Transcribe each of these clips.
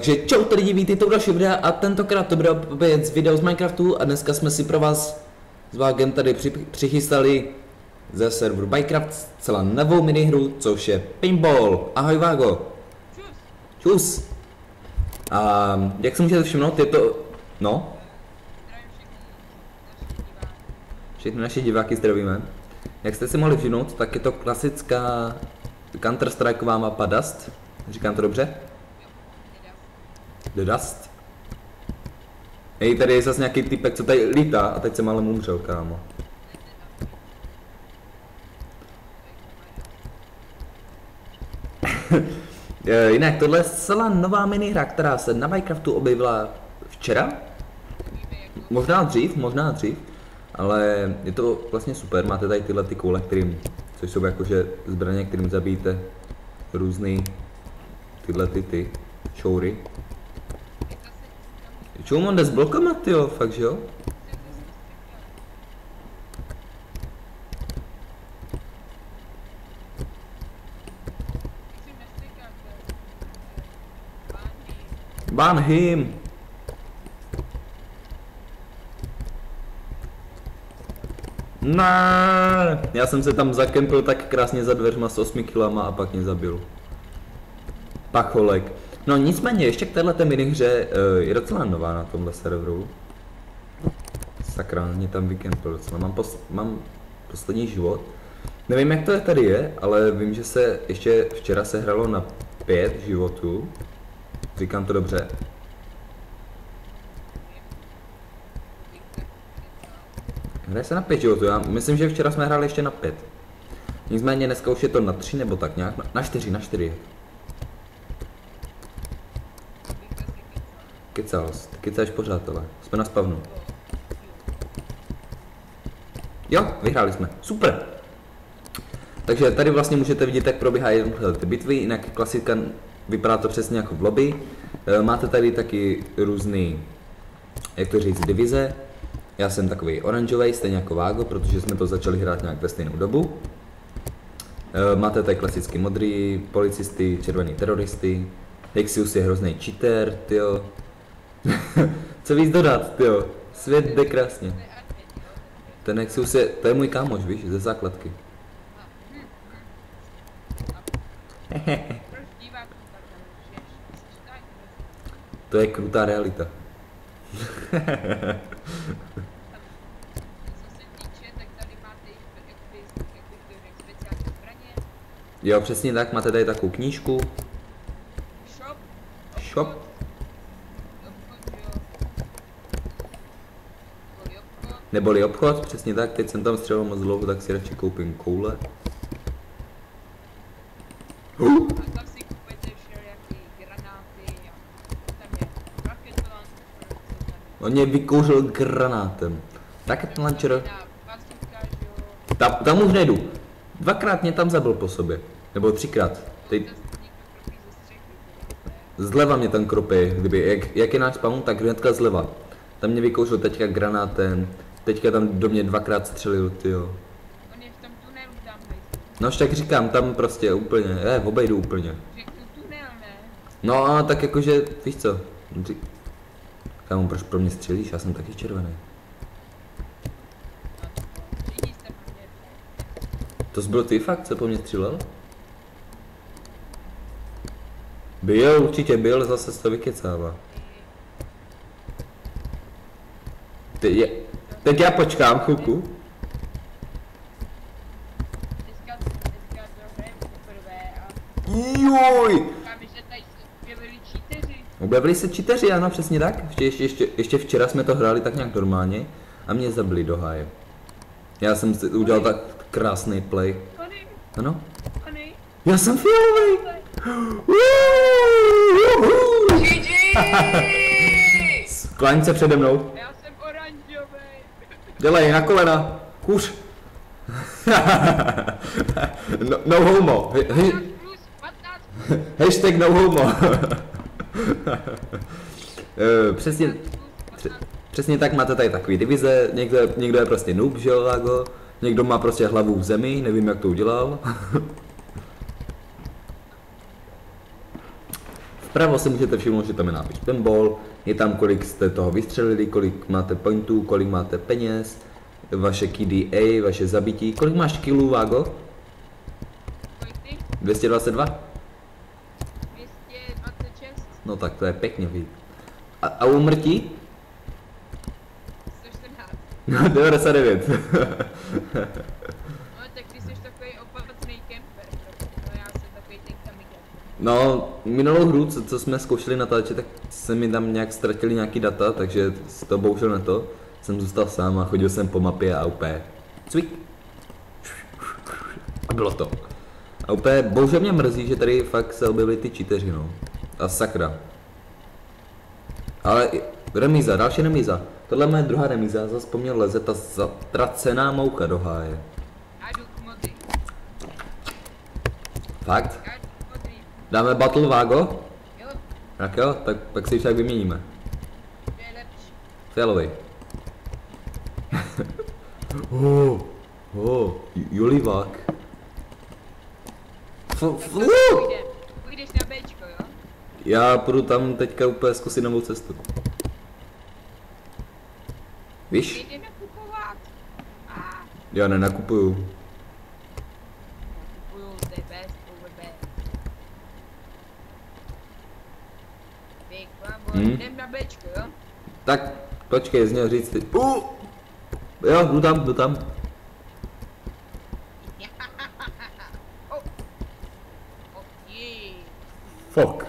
Takže čau tady lidi, vítejte u dalšího videa a tentokrát to bude opět z video z Minecraftu a dneska jsme si pro vás s Vágem tady při, přichystali ze serveru Minecraft celá novou minihru, což je Pinball. Ahoj Vágo. Čus. A jak se můžete všimnout, je to, no, všechny naše diváky zdravíme. Jak jste si mohli všimnout, tak je to klasická Counter-Strikeová mapa Dust. Říkám to dobře? The Dust. Hej, tady je zase nějaký typek, co tady lítá a teď se malem umřel, kámo. Eh, jinak, tohle je celá nová minihra, která se na Minecraftu objevila včera? Možná dřív, možná dřív. Ale je to vlastně super, máte tady tyhle ty koule, kterým, což jsou jakože zbraně, kterým zabíjíte různý tyhle ty ty šoury. Čemu mám jde s blokama, tyjo, fakt že jo? Ban him! Ne, já jsem se tam zakempil tak krásně za dveřma s 8 kilama a pak mě zabil. Pacholek. No nicméně, ještě k této minihře uh, je docela nová na tomhle serveru. Sakra, mě tam vykempil docela. Mám, pos mám poslední život. Nevím, jak to tady je, ale vím, že se ještě včera se hralo na pět životů. Říkám to dobře. Hraje se na pět životů, já myslím, že včera jsme hráli ještě na pět. Nicméně dneska už je to na tři nebo tak nějak, na, na čtyři, na čtyři. Kecal, kecáš pořád, ale jsme na spavnu. Jo, vyhráli jsme, super. Takže tady vlastně můžete vidět, jak probíhají ty bitvy, jinak klasika vypadá to přesně jako v lobby. E, máte tady taky různý, jak to říct, divize, já jsem takový oranžový, stejně jako Vágo, protože jsme to začali hrát nějak ve stejnou dobu. E, máte tady klasicky modrý policisty, červený teroristy. Hexius je hrozný cheater, tyjo. Co víc dodat, tyjo. Svět jde krásně. Ten Hexius je, to je můj kámoš, víš, ze základky. to je krutá realita. Jo, přesně tak, máte tady takovou knížku. Shop. Shop. Neboli obchod, přesně tak, teď jsem tam střelil moc dlouho, tak si radši koupím koule. Uh. Launcher. On mě vykouřil granátem. Launcher, bazooka, že jo. tam, tam už nejdu. Dvakrát mě tam zabil po sobě. Nebo třikrát. Teď zleva mě tam kropí, kdyby, jak, jak je náš spawn, tak hnedka zleva. Tam mě vykouřil teďka granátem, teďka tam do mě dvakrát střelil, tyjo. On je v tom tunelu tam. No až tak říkám, tam prostě úplně, eh, obejdu úplně. Řekl tunel, ne? No a tak jakože, víš co, Kámo, proč pro mě střelíš, já jsem taky červený. Mě. To jsi byl ty fakt, co po mě střílel? Byl, určitě byl, zase se to vykecává. Teď, je, teď já počkám chvilku. Joj! objevili se čtyři, ano, přesně tak. Ještě, ještě, ještě, ještě včera jsme to hráli tak nějak normálně a mě zabili do háje. Já jsem si udělal tak krásný play. Ano? Já jsem fialový! Klaň se přede mnou. Já. Dělej, na kolena. Kuř. no, no homo. He, he, 15 plus 15 hashtag no homo. Eh, Přesně, plus Pře- 15 Přesně tak máte tady takový divize, někdo, je- někdo je prostě noob, že jo? Někdo má prostě hlavu v zemi, nevím jak to udělal. Vpravo si můžete všimnout, že tam je nápis pinball, je tam kolik jste toho vystřelili, kolik máte pointů, kolik máte peněz, vaše KDA, vaše zabití. Kolik máš kilů, ty? 222? 226? No tak to je pěkně víc. A, a umrtí? 114. No, 99. No tak ty jsi takový opatrný kemper, protože no já jsem takový ten kamigat. No, minulou hru, co, co jsme zkoušeli natáčet, tak se mi tam nějak ztratili nějaký data, takže toho bohužel na to. Jsem zůstal sám a chodil jsem po mapě a úplně cvik. A bylo to. A úplně, bohužel mě mrzí, že tady fakt se objevili ty číteři, no. A sakra. Ale remíza, další remíza. Tohle je moje druhá remíza, zase po mně leze ta zatracená mouka do háje. Fakt? Já jdu k modrý. Dáme battle Vágo? Jo, Tak jo, tak, tak si však vyměníme. to je lepší. Fialový. oh, oh, Julivák. Půjdeš na Bčko, jo? Já půjdu tam teďka úplně zkusit novou cestu. Víš? Já nenakupuju. Tak, počkej, z něho říct ty. Uh! Jo, jdu tam, jdu tam. Fuck.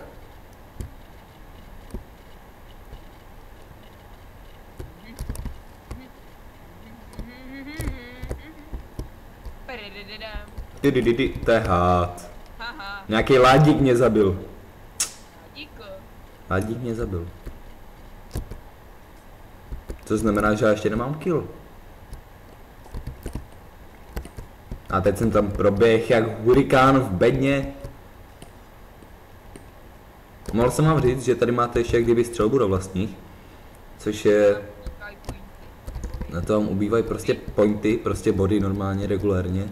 Ty, ty, ty, ty, to je hád. Nějaký ládík mě zabil. Ládík mě zabil. To znamená, že já ještě nemám kill. A teď jsem tam proběh jak hurikán v bedně. Mohl jsem vám říct, že tady máte ještě jak kdyby střelbu do vlastních. Což je, na to vám ubývají prostě pointy, prostě body normálně, regulérně.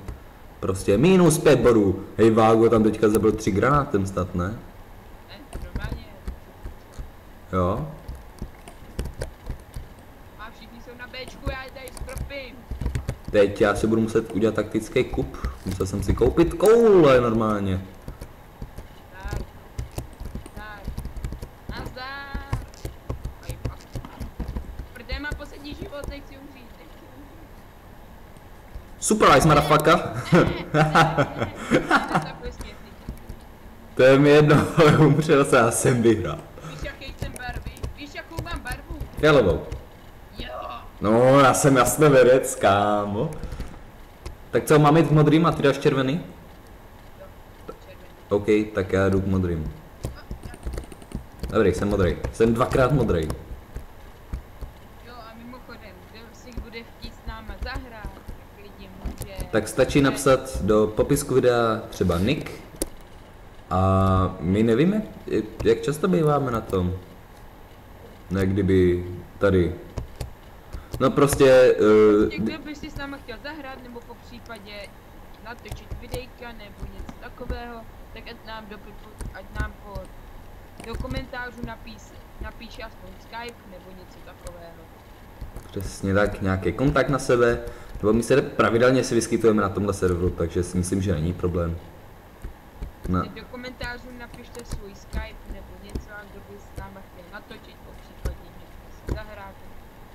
Prostě minus 5 bodů. Hej, Vágo tam teďka zabil 3 granátem snad, ne? Ne, normálně. Jo. Na Bčku, já tady stropím. Teď já si budu muset udělat taktický kup. Musel jsem si koupit koule normálně. Tak. Tak. Nazdar. Aj, pak. Protože mám poslední život, nechci umřít, nechci umřít. Surprise, smětný. to je mi jedno, ale umřel se a jsem vyhrál. Víš, jaký jsem barvy? Víš, jakou mám barvu? Fialovou. No, já jsem jasně vědec, kámo. Tak co, mám jít k modrým a ty dáš červený? Červený. OK, tak já jdu k modrým. Dobrý, jsem modrý. Jsem dvakrát modrý. Jo, a mimochodem, kdo si bude chtít s náma zahrát, tak klidně může. Tak stačí napsat do popisku videa třeba nick. A my nevíme, jak často býváme na tom. Ne, kdyby tady. No prostě, uh, Někdo by si s náma chtěl zahrát, nebo po případě natočit videjka, nebo něco takového, tak ať nám do, ať nám po, do komentářů napíš, napíše aspoň Skype, nebo něco takového. přesně tak, nějaký kontakt na sebe. Nebo my se pravidelně si vyskytujeme na tomhle serveru, takže si myslím, že není problém. No, Do komentářů napište svůj Skype, nebo něco, kdo by s náma chtěl natočit, případě něco si zahrát,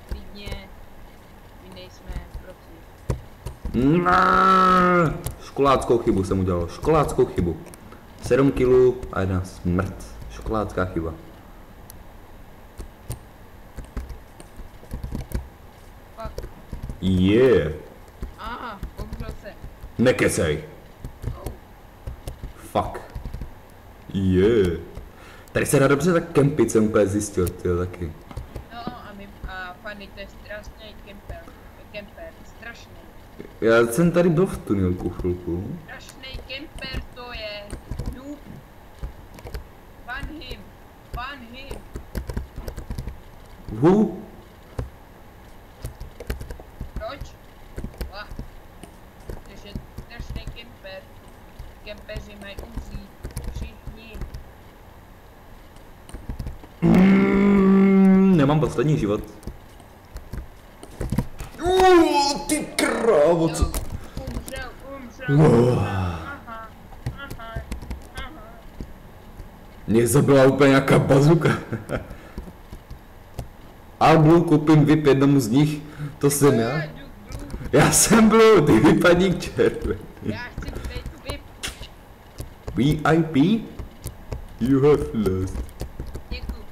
klidně, my nejsme proti. No, školáckou chybu jsem udělal, školáckou chybu. 7 kilů a jedna smrt. Školácká chyba. Fuck. Yeah. Aha, se. Nekecej. Oh. Fuck. Yeah. Tady se dá dobře tak kempit, jsem úplně zjistil, tyjo, taky. No a my, a Fanny, to je strašný kemper, kemper, strašný. Já jsem tady byl v tunelku chvilku. Strašný kemper to je, noob. Ban him, ban him. Hu. Proč? Ah. Protože strašný kemper. Kempeři mají umřít. Všichni. Mm, nemám poslední život. Ty krávo, co? Umřel, umřel. Mě zabila úplně nějaká bazuka. A Blue koupím VIP jednomu z nich, to jsem já. Já jsem Blue, ty vypadník červený. Já chci být VIP. VIP? You have lost. Děkuji.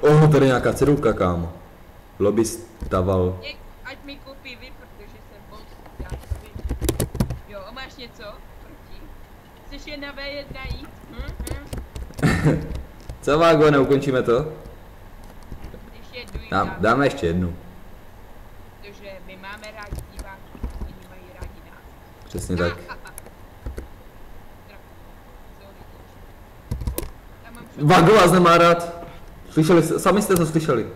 Oh, tady nějaká cedulka, kámo. Lobby staval. Děk, ať mi koupí VIP, protože jsem boss. Já to vím. Jo, a máš něco proti? Chceš je na V1 jít? Hm, hm. Co, Vágo, neukončíme to? Ještě jednu Dám, dám, dáme ještě jednu. protože my máme rádi diváky, oni mají rádi nás. Přesně tak. Vágo vás nemá rád. Slyšeli, sami jste to slyšeli.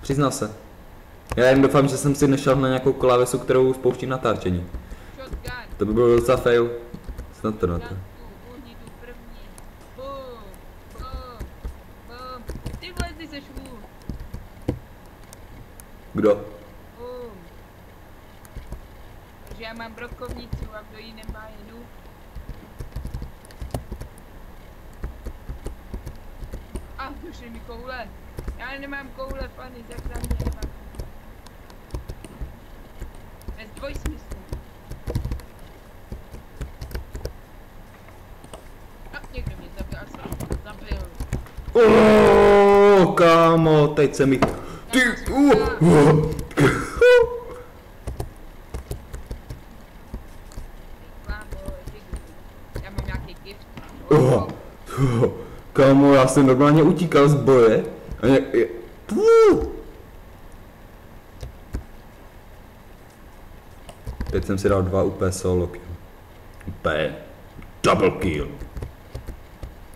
Přiznal se. Já jen doufám, že jsem si nešel na nějakou klávesu, kterou spouštím natáčení. To by byl docela fail. Snad to na to. Kdo? Já mám brokovnici a kdo ji nemá je noob. A, došly mi koule. Já nemám koule, fany, zachrání mě nemám. Bez dvojsmyslu. A někdo mě zabil, asi zabil. Oh, kámo, teď se mi... Ty, uh, uh. Kámo, Já mám nějaký gift. Oh, oh, kámo, já jsem normálně utíkal z boje. A je, je, uh. Teď jsem si dal dva úplně solo kill. Úplně double kill.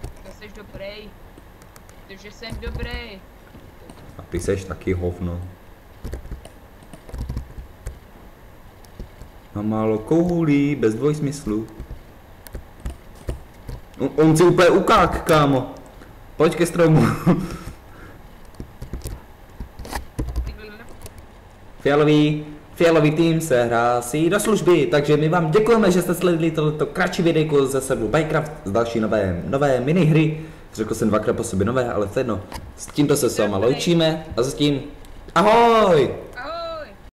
To jsi dobrý. Protože jsem dobrý. A ty seš taky hovno. Mám málo koulí, bez dvojsmyslu. On, on si úplně ukák, kámo. Pojď ke stromu. Fialový, fialový tým se hrásí do služby, takže my vám děkujeme, že jste sledili tohleto kratší videjko ze serveru Minecraft z další nové, nové minihry. Řekl jsem dvakrát po sobě nové, ale to je jedno. S tímto se s váma loučíme a zatím ahoj!